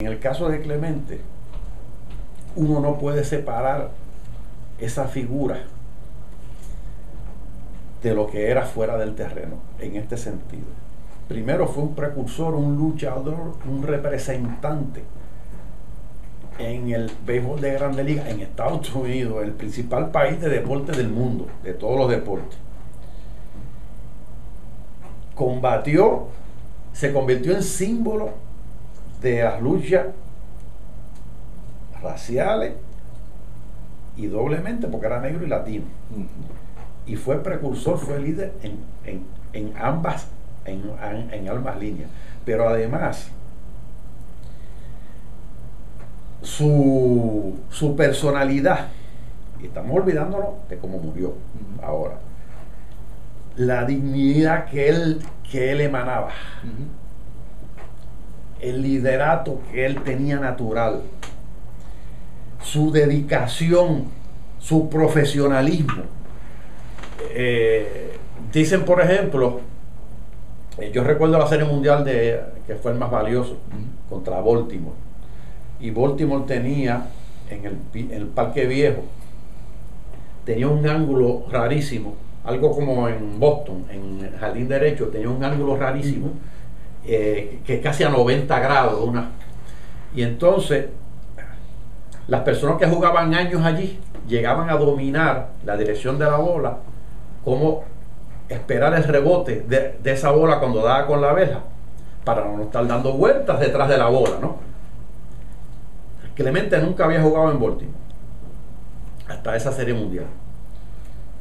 En el caso de Clemente, uno no puede separar esa figura de lo que era fuera del terreno, en este sentido. Primero fue un precursor, un luchador, un representante en el béisbol de Grande Liga en Estados Unidos, el principal país de deporte del mundo, de todos los deportes. Combatió, se convirtió en símbolo de las luchas raciales y doblemente porque era negro y latino. Y fue precursor, fue líder en, ambas, en, en ambas líneas. Pero además, su, su personalidad, y estamos olvidándonos de cómo murió ahora, la dignidad que él, que él emanaba, el liderato que él tenía natural, su dedicación, su profesionalismo. Eh, dicen, por ejemplo, eh, yo recuerdo la serie mundial de que fue el más valioso contra Baltimore. Y Baltimore tenía en el, Parque Viejo, tenía un ángulo rarísimo, algo como en Boston, en el Jardín Derecho, tenía un ángulo rarísimo, eh, que casi a 90 grados. Una, y entonces, las personas que jugaban años allí llegaban a dominar la dirección de la bola, como esperar el rebote de, de esa bola cuando daba con la abeja, para no estar dando vueltas detrás de la bola, ¿no? Clemente nunca había jugado en Baltimore hasta esa serie mundial.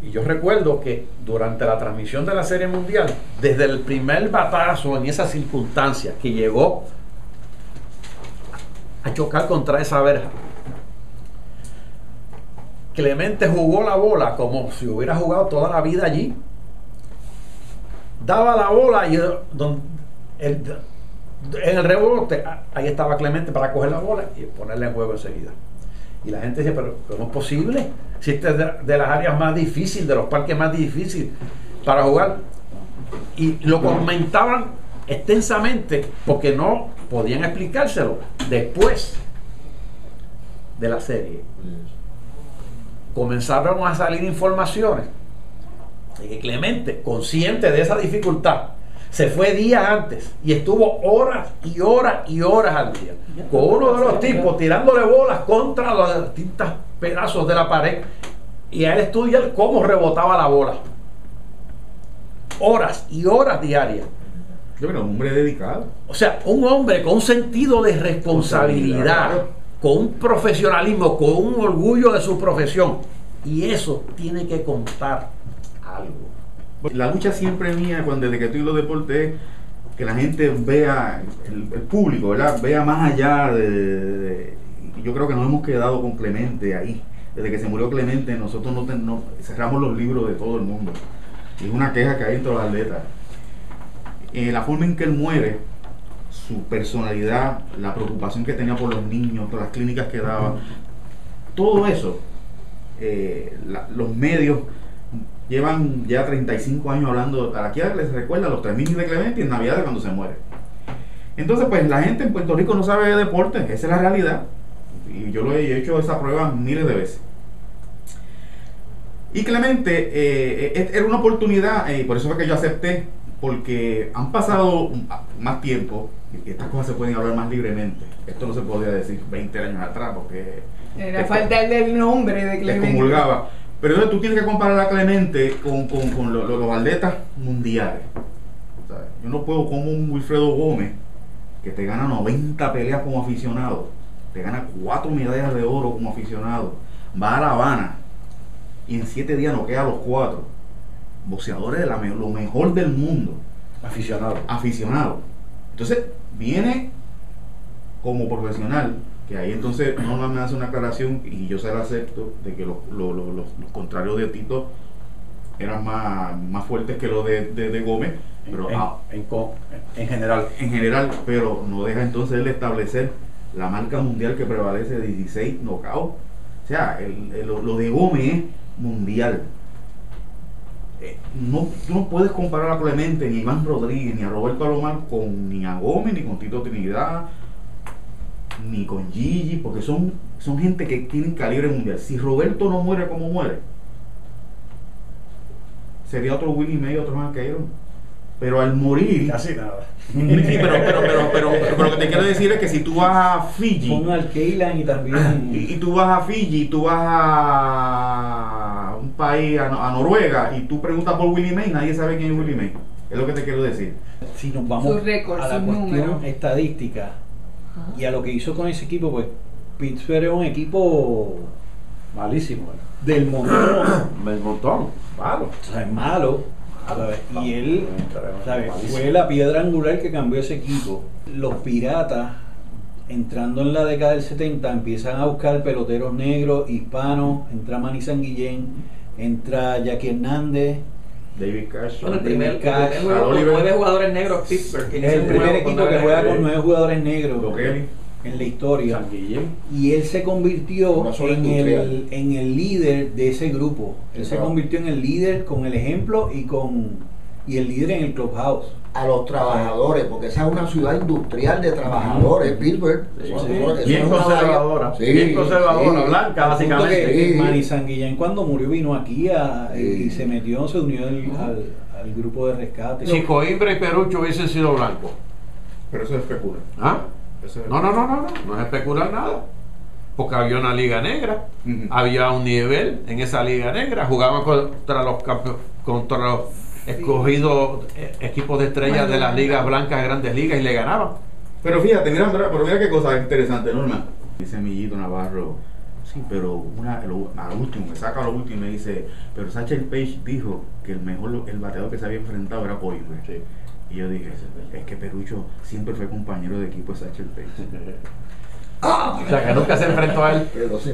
Y yo recuerdo que durante la transmisión de la serie mundial, desde el primer batazo en esas circunstancias que llegó a chocar contra esa verja, Clemente jugó la bola como si hubiera jugado toda la vida allí. Daba la bola y en el rebote, ahí estaba Clemente para coger la bola y ponerle en juego enseguida. Y la gente dice, pero ¿cómo es posible? Si este es de, las áreas más difíciles, de los parques más difíciles para jugar. Y lo comentaban extensamente porque no podían explicárselo después de la serie. Comenzaron a salir informaciones que Clemente, consciente de esa dificultad, se fue días antes y estuvo horas y horas y horas al día con uno de los tipos tirándole bolas contra los distintos pedazos de la pared y a él estudiar cómo rebotaba la bola. Horas y horas diarias. Yo creo, un hombre dedicado. O sea, un hombre con un sentido de responsabilidad, con un profesionalismo, con un orgullo de su profesión. Y eso tiene que contar algo. La lucha siempre mía, cuando desde que estoy en los deportes, que la gente vea, el, público, ¿verdad? Vea más allá de, Yo creo que nos hemos quedado con Clemente ahí. Desde que se murió Clemente, nosotros no, cerramos los libros de todo el mundo. Y es una queja que hay entre los atletas. Eh, la forma en que él muere, su personalidad, la preocupación que tenía por los niños, todas las clínicas que daba, todo eso, eh, los medios llevan ya 35 años hablando, aquí les recuerda los 3.000 de Clemente y en Navidad cuando se muere. Entonces, pues la gente en Puerto Rico no sabe de deporte, esa es la realidad. Y yo lo he hecho esa prueba miles de veces. Y Clemente, eh, eh, era una oportunidad, y por eso fue que yo acepté, porque han pasado más tiempo, y estas cosas se pueden hablar más libremente. Esto no se podía decir 20 años atrás, porque... Era falta el nombre de Clemente. Pero entonces tú tienes que comparar a Clemente con, los, atletas mundiales. yo no puedo como un Wilfredo Gómez, que te gana 90 peleas como aficionado, te gana 4 medallas de oro como aficionado, va a La Habana y en 7 días no queda los 4. Boxeadores de la, lo mejor del mundo. Aficionado. Aficionado. Entonces, viene como profesional que ahí entonces no me hace una aclaración y yo se la acepto de que los, contrarios de Tito eran más, más fuertes que los de, Gómez pero en, general en general pero no deja entonces él establecer la marca mundial que prevalece de 16 knockouts o sea lo, de Gómez es mundial. Eh, no, tú no puedes comparar a Clemente ni Iván Rodríguez ni a Roberto Alomar con ni a Gómez ni con Tito Trinidad ni con Gigi, porque son, son gente que tienen calibre mundial. Si Roberto no muere como muere, sería otro Willie May, otro Hank Pero al morir. Casi nada. Sí, pero, pero, pero, pero, pero lo que te quiero decir es que si tú vas a Fiji. Pon al Keylan y también. Y, y tú vas a Fiji, tú vas a un país, a, a Noruega, y tú preguntas por Willie May, nadie sabe quién es Willie May. Es lo que te quiero decir. Si nos vamos a la cuestión estadística y a lo que hizo con ese equipo, pues Pittsburgh es un equipo Malísimo. del montón. El montón. Malo. o sea, es malo. ¿Sabes? Y él fue la piedra angular que cambió ese equipo. Los piratas, entrando en la década del 70, empiezan a buscar peloteros negros, hispanos. Entra Manny San Guillén, entra Jackie Hernández. David Cash. Bueno, el primer, el Cash, primer juego con Oliver. nueve jugadores negros Pittsburgh. Es el primer equipo que juega con nueve jugadores negros Kelly. En la historia. Y él se convirtió en el, en el líder de ese grupo. Él se Claro. convirtió en el líder con el ejemplo y con y el líder en el clubhouse. a los trabajadores, porque esa es una ciudad industrial de trabajadores, Pittsburgh. Sí, sí. Bien conservadora. bien conservadora, sí. blanca, básicamente. que Sí. Manny Sanguillén cuando murió vino aquí a- y Sí. se metió, se unió al, al- al grupo de rescate. Si Coimbra y Perucho hubiesen sido blancos. Pero eso es especula. ¿Ah? No, no, no, no, no, no es especular nada. Porque había una liga negra, había un nivel en esa liga negra, jugaban contra los contra los escogidos eh, equipos de estrellas de las ligas blancas de grandes ligas y le ganaban. Pero fíjate, mira, mira, pero mira qué cosa interesante, Norma. Dice Millito Navarro, sí, pero una, lo, al último, me saca lo último y me dice, pero Satchel Page dijo que el mejor, el bateador que se había enfrentado era Coimbra. Y yo dije, es que Perucho siempre fue compañero de equipo de Satchel Page. O sea, que nunca se enfrentó a él. Pero sí,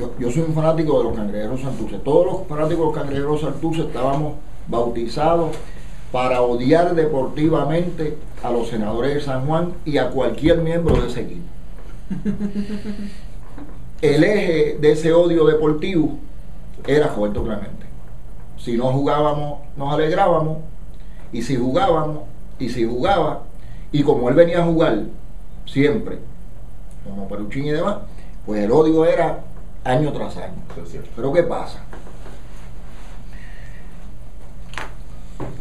yo, yo soy un fanático de los cangrejeros santurces. Todos los fanáticos de los cangrejeros santurces estábamos bautizados para odiar deportivamente a los senadores de San Juan y a cualquier miembro de ese equipo. El eje de ese odio deportivo era Roberto Clemente. Si no jugábamos, nos alegrábamos, y si jugábamos, y si jugaba, y como él venía a jugar siempre, como Peruchín y demás, pues el odio era año tras año. Pero ¿qué pasa?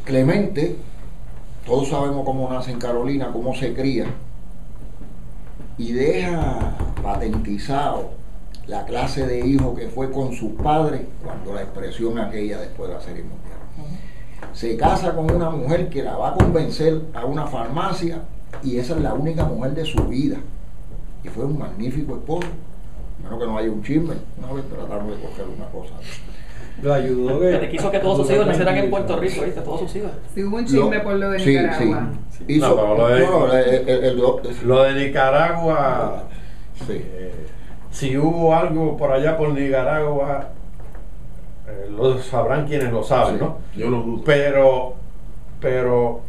Clemente, todos sabemos cómo nace en Carolina, cómo se cría, y deja patentizado la clase de hijo que fue con sus padres cuando la expresión aquella después de la serie mundial. Se casa con una mujer que la va a convencer a una farmacia y esa es la única mujer de su vida. Y fue un magnífico esposo. Menos que no haya un chisme. Una vez trataron de coger una cosa. Lo ayudó que. Pero quiso que todos sus hijos nacieran en Puerto Rico, ¿viste? Todos sus hijos. Sí, hubo un chisme Lo- por lo de sí, Nicaragua. sí. No, Hizo- pero lo de- no, no, el- el- el- Lo de Nicaragua, sí. eh, si hubo algo por allá por Nicaragua, eh, lo sabrán quienes lo saben, Sí. ¿no? Yo lo dudo. Pero, pero,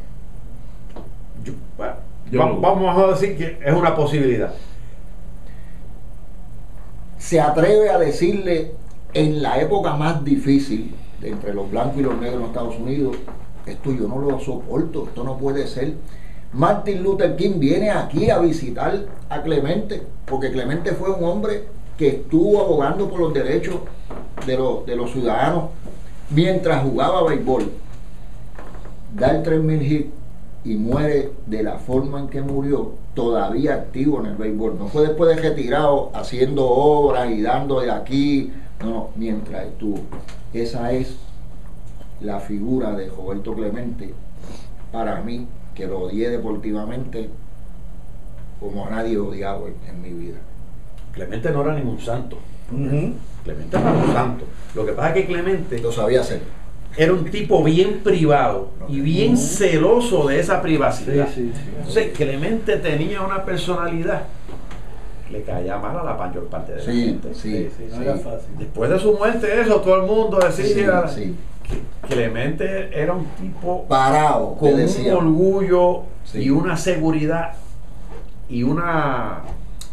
yo- bueno, Yo va- lo dudo. vamos a decir que es una posibilidad. se atreve a decirle en la época más difícil de entre los blancos y los negros en Estados Unidos, esto yo no lo soporto, esto no puede ser. Martin Luther King viene aquí a visitar a Clemente, porque Clemente fue un hombre que estuvo abogando por los derechos de los, de los ciudadanos mientras jugaba béisbol. Da el 3000 hit y muere de la forma en que murió, todavía activo en el béisbol. No fue después de retirado haciendo obras y dando de aquí, no, mientras estuvo. Esa es la figura de Roberto Clemente para mí, que lo odié deportivamente como a nadie odiado en, en mi vida. Clemente no era ningún santo. Clemente no era un santo. Lo que pasa es que Clemente Lo sabía hacer. era un tipo bien privado y bien celoso de esa privacidad. Sí, sí, sí. Entonces, Clemente tenía una personalidad que le caía mal a la mayor parte de la Sí, gente. sí, Sí, no sí. era fácil. Después de su muerte, eso, todo el mundo decía Sí, sí. que Clemente era un tipo Parado, con un orgullo Sí. y una seguridad y una,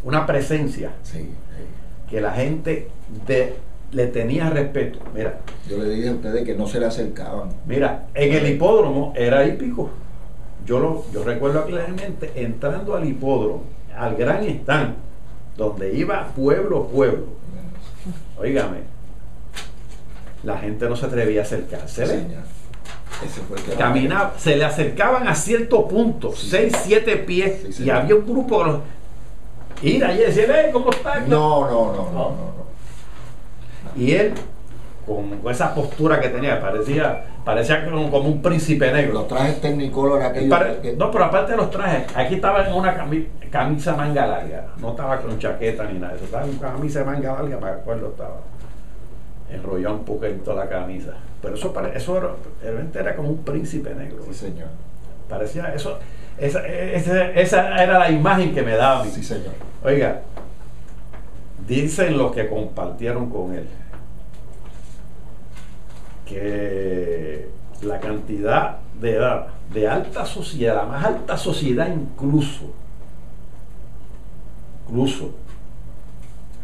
una presencia Sí, sí. que la gente de- le tenía respeto. Mira, Yo le dije a ustedes que no se le acercaban. Mira, en el hipódromo era hípico. Yo lo, yo recuerdo claramente entrando al hipódromo, al gran stand, donde iba pueblo a pueblo. Óigame, la gente no se atrevía a acercarse. Sí, el Caminaba, se le acercaban a cierto punto, Sí, 6, 7 pies, Sí, y había un grupo que los. Ir allí y decir, "Eh, ¿cómo está? No, no, no, no, no. no. Y él, con, esa postura que tenía, parecía, parecía como, como un príncipe negro. Los trajes Technicolor aquellos Pare- que- no, pero aparte de los trajes, aquí estaba en una cami- camisa manga larga, no estaba con chaqueta ni nada, de eso, estaba en una camisa de manga larga, para acuerdo estaba. Enrollado un poquito la camisa. Pero eso, eso era, realmente era como un príncipe negro. Sí, señor. Parecía eso, esa, esa, esa era la imagen que me daba a mí. Sí, señor. Oiga, dicen los que compartieron con él que la cantidad de edad de alta sociedad, la más alta sociedad incluso, incluso,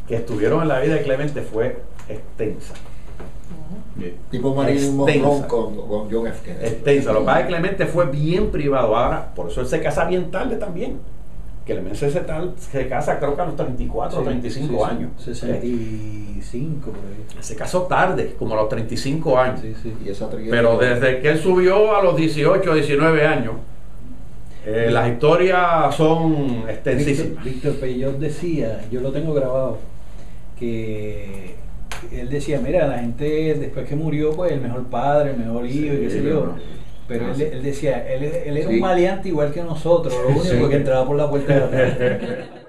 que estuvieron en la vida de Clemente fue extensa. Tipo Marilyn Monroe Extensa. con, con John F. Kennedy. Extensa. Lo que pasa es que Clemente fue bien privado. Ahora, por eso él se casa bien tarde también. Clemente se, tal, se casa creo que a los 34 o Sí, 35 sí, sí, años. 65 por ahí. Se casó tarde, como a los 35 años. Sí, sí. Y esa triguera- Pero desde que él subió a los 18 19 años, eh, las historias son Víctor, extensísimas. Víctor Peyot decía, yo lo tengo grabado, que él decía, mira, la gente después que murió, pues el mejor padre, el mejor hijo, y qué sé yo. pero- Ah, él, él decía, él, él era Sí. un maleante igual que nosotros, lo único Sí. que entraba por la puerta de atrás.